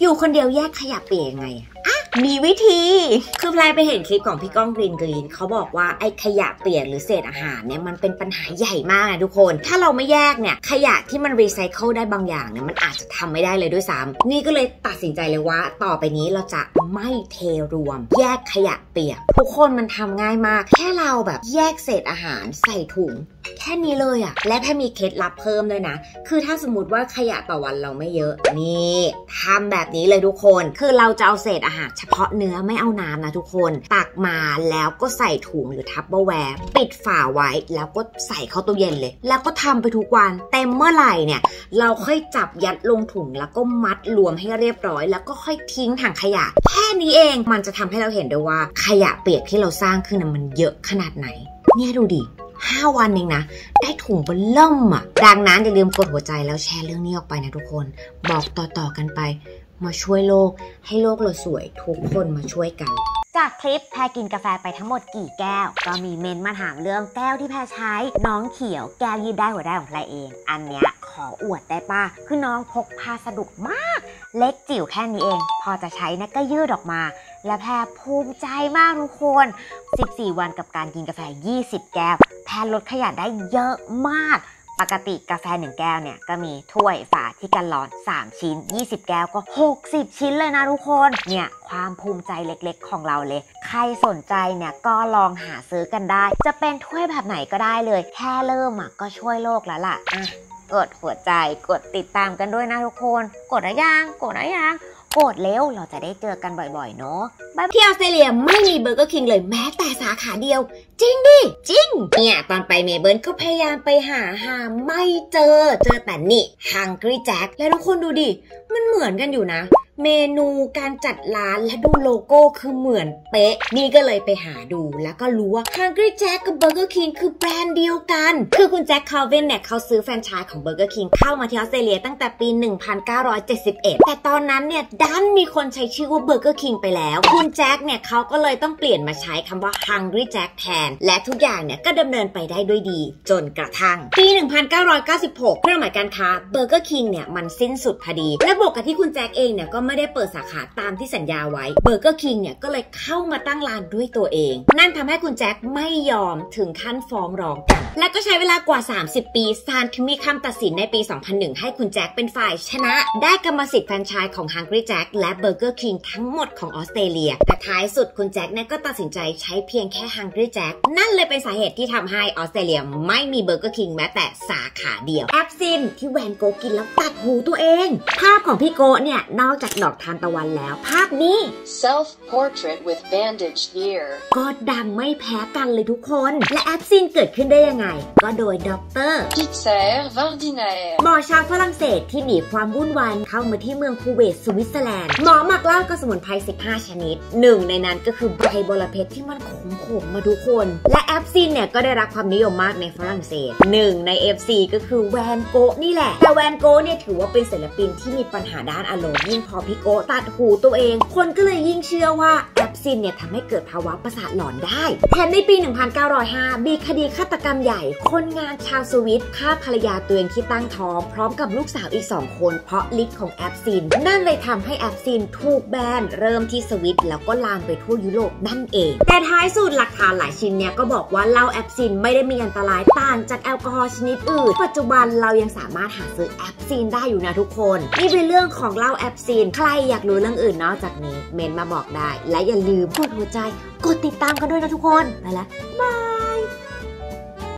อยู่คนเดียวแยกขยะเปียกยังไงอะอะมีวิธี คือแพรไปเห็นคลิปของพี่ก้องกรีนกรีนเขาบอกว่าไอ้ขยะเปียกหรือเศษอาหารเนี่ยมันเป็นปัญหาใหญ่มากนะทุกคน ถ้าเราไม่แยกเนี่ยขยะที่มันรีไซเคิลได้บางอย่างเนี่ยมันอาจจะทำไม่ได้เลยด้วยซ้ำนี่ก็เลยตัดสินใจเลยว่า ต่อไปนี้เราจะไม่เทรวม แยกขยะเปียกทุกคนมันทำง่ายมาก แค่เราแบบแยกเศษอาหารใส่ถุงแค่นี้เลยอะและถ้ามีเคล็ดลับเพิ่มด้วยนะ คือถ้าสมมติว่าขยะต่อวันเราไม่เยอะ นี่ทำแบบนี้เลยทุกคน คือเราจะเอาเศษอาหารเฉพาะเนื้อไม่เอาน้ำนะทุกคน ตักมาแล้วก็ใส่ถุงหรือทับเบอร์แวร์ปิดฝาไว้แล้วก็ใส่เข้าตู้เย็นเลย แล้วก็ทำไปทุกวัน เต็มเมื่อไหร่เนี่ย เราค่อยจับยัดลงถุงแล้วก็มัดรวมให้เรียบร้อย แล้วก็ค่อยทิ้งถังขยะ แค่นี้เองมันจะทำให้เราเห็นด้ว่าขยะเปียกที่เราสร้างขึ้นมันเยอะขนาดไหน เนี่ยดูดิ 5 วันเองนะ ได้ถุงเบนเริ่มอะดังนั้นอย่าลืมกดหัวใจแล้วแชร์เรื่องนี้ออกไปนะทุกคน บอกต่อๆกันไป มาช่วยโลก ให้โลกเราสวยทุกคนมาช่วยกัน จากคลิปแพรกินกาแฟไปทั้งหมดกี่แก้ว ก็มีเมนมาถามเรื่องแก้วที่แพรใช้ น้องเขียวแก้วยืดได้หัวได้ของแพรเอง อันเนี้ยขออวดได้ป่ะ คือน้องพกพาสะดวกมาก เล็กจิ๋วแค่นี้เอง พอจะใช้นะก็ยืดออกมา และแพรภูมิใจมากทุกคน 14 วันกับการกินกาแฟ 20 แก้ว แพรลดขยะได้เยอะมาก ปกติกาแฟ 1 แก้วเนี่ย ก็มีถ้วยฝาที่กันร้อน 3 ชิ้น 20 แก้วก็ 60 ชิ้นเลยนะทุกคน เนี่ย ความภูมิใจเล็กๆ ของเราเลย ใครสนใจเนี่ย ก็ลองหาซื้อกันได้ จะเป็นถ้วยแบบไหนก็ได้เลย แค่เริ่มอะก็ช่วยโลกแล้วล่ะอะกดหัวใจกดติดตามกันด้วยนะทุกคน กดได้ยังกดได้ยัง กดเร็วเราจะได้เจอกันบ่อยๆ เนาะ ที่ออสเตรเลียไม่มี Burger King เลยแม้แต่สาขาเดียว จริงดิ จริง เนี่ยตอนไปเมลเบิร์นก็พยายามไปหาหาไม่เจอ เจอแต่นี่ Hungry Jack แล้วทุกคนดูดิ มันเหมือนกันอยู่นะ เมนูการจัดร้านและดูโลโก้คือเหมือนเป๊ะ นี่ก็เลยไปหาดูแล้วก็รู้ว่า Hungry Jack กับ Burger King คือแบรนด์เดียวกัน คือคุณแจ็คคาร์เวนเนี่ยเขาซื้อแฟรนไชส์ของ Burger King เข้ามาที่ออสเตรเลียตั้งแต่ปี 1971 แต่ตอนนั้นเนี่ยดันมีคนใช้ชื่อว่า Burger King ไปแล้วคุณณแจ็คเนี่ยเขาก็เลยต้องเปลี่ยนมาใช้คำว่า Hungry Jack แทน และทุกอย่างเนี่ยก็ดำเนินไปได้ด้วยดี จนกระทั่ง ปี 1996 เครื่องหมายการค้า Burger King เนี่ยมันสิ้นสุดพอดี และบวกกับที่คุณแจ็คเองเนี่ยก็ไม่ได้เปิดสาขาตามที่สัญญาไว้ Burger King เนี่ยก็เลยเข้ามาตั้งร้านด้วยตัวเอง นั่นทำให้คุณแจ็คไม่ยอมถึงขั้นฟ้องร้องกัน และก็ใช้เวลากว่า 30 ปีศาลถึงมีคำตัดสินในปี 2001 ให้คุณแจ็คเป็นฝ่ายชนะ ได้กรรมสิทธิ์แฟรนไชส์ของ Hungry Jack และ Burger King ทั้งหมดของออสเตรเลียแต่ท้ายสุดคุณแจ็คเนี่ยก็ตัดสินใจใช้เพียงแค่ Hungry Jack นั่นเลยเป็นสาเหตุที่ทำให้ออสเตรเลียไม่มี Burger King แม้แต่สาขาเดียว absinthe ที่แวนโก๊ะกินแล้วตัดหูตัวเอง ภาพของพี่โก๊ะเนี่ยนอกจากดอกทานตะวันแล้ว ภาพนี้ Self portrait with bandaged ear. ก็ดังไม่แพ้กันเลยทุกคน และ absinthe เกิดขึ้นได้ยังไง ก็โดยดร Pitzer Vardinaer. หมอชาวฝรั่งเศสที่หนีความวุ่นวายเข้ามาที่เมือง Couvet สวิตเซอร์แลนด์หมอหมักเหล้ากับสมุนไพร 15 ชนิดหนึ่งในนั้นก็คือใบบอระเพ็ดที่มันขมๆมาทุกคน และ absinthe เนี่ยก็ได้รับความนิยมมากในฝรั่งเศสหนึ่งใน FC ก็คือแวนโก๊ะนี่แหละ แต่แวนโก๊ะเนี่ยถือว่าเป็นศิลปินที่มีปัญหาด้านอารมณ์ยิ่งพอพี่โก๊ะตัดหูตัวเอง คนก็เลยยิ่งเชื่อว่า absinthe เนี่ยทำให้เกิดภาวะประสาทหลอนได้ แถมในปี 1905 มีคดีฆาตกรรมใหญ่ คนงานชาวสวิสฆ่าภรรยาตัวเองที่ตั้งท้อง พร้อมกับลูกสาวอีก 2 คน เพราะฤทธิ์ของ absinthe นั่นเลยทำให้ absinthe ถูกแบนเริ่มที่สวิสแล้วก็ลามไปทั่วยุโรปนั่นเอง แต่ท้ายสุดหลักฐานหลายชิ้นเนี่ยก็บอกว่าเหล้า absinthe ไม่ได้มีอันตรายต่างจากแอลกอฮอล์ชนิดอื่น ปัจจุบันเรายังสามารถหาซื้อ absinthe ได้อยู่นะทุกคน นี่เป็นเรื่องของเหล้า absinthe ใครอยากรู้เรื่องอื่นนอกจากนี้ เมนต์มาบอกได้ และอย่าลืมกดหัวใจ กดติดตามกันด้วยนะทุกคน ไปละบาย